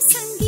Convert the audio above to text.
想。